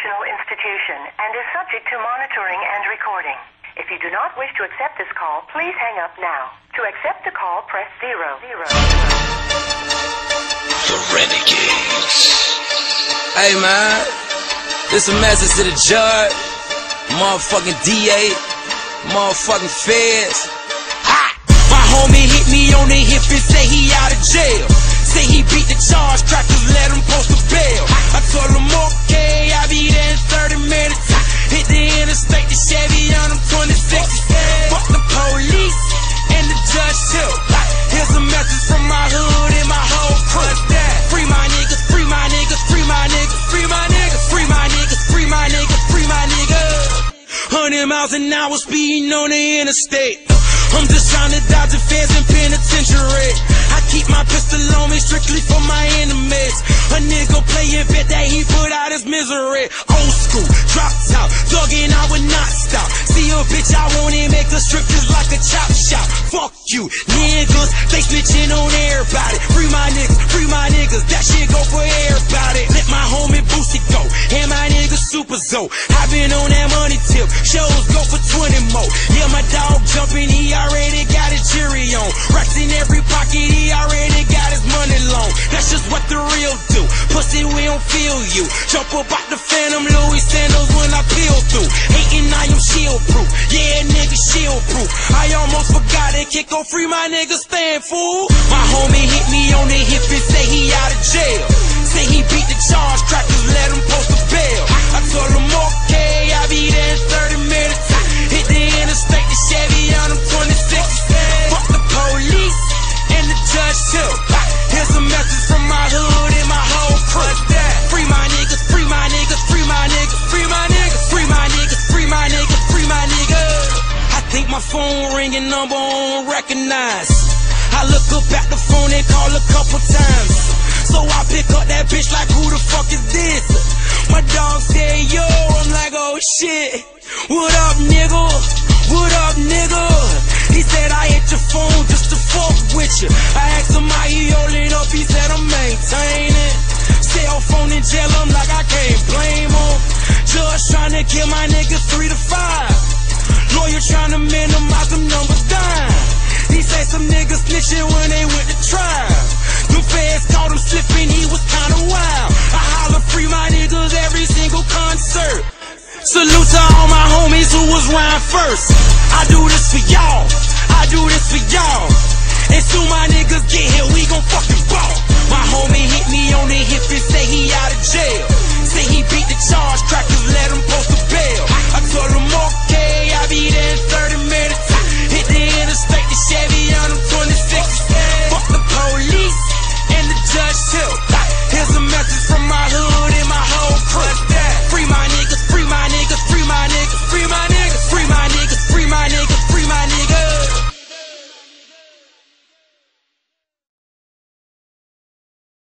correctional institution and is subject to monitoring and recording. If you do not wish to accept this call, please hang up now. To accept the call, press zero. Zero. The Renegades. Hey man, this a message to the judge, motherfucking DA, motherfucking feds. Ha! My homie hit me on the hip and say miles an hour speeding on the interstate. I'm just trying to dodge the and penitentiary. I keep my pistol on me strictly for my enemies. A nigga playing bet that he put out his misery. Old school, dropped out, thugging, I would not stop. See a bitch, I want it, make the strip just like a chop shop. Fuck you, niggas, they snitching on everybody. Zo. I been on that money tip, shows go for 20 more. Yeah, my dog jumping, he already got his jury on. Racks in every pocket, he already got his money long. That's just what the real do. Pussy, we don't feel you. Jump up out the phantom, Louis sandals when I peel through. Hating, I am shield proof. Yeah, nigga, shield proof. I almost forgot it. Kick on free, my nigga, stand fool. My homie hit me on the hip and say he out of jail. Say he beat the charge, crackers phone ringing number on recognize. I look up at the phone and call a couple times. So I pick up that bitch like who the fuck is this? My dog say, yo, I'm like oh shit. What up nigga? What up nigga? He said I hit your phone just to fuck with you. I asked him how he holding up, he said I'm maintaining. Cell phone in jail, I'm like I can't blame him. Just trying to kill my niggas three to five. Lawyer trying to minimize them numbers. He some niggas snitching when they went to trial. Feds caught him slipping, he was kinda wild. I holler free my niggas every single concert. Salute to all my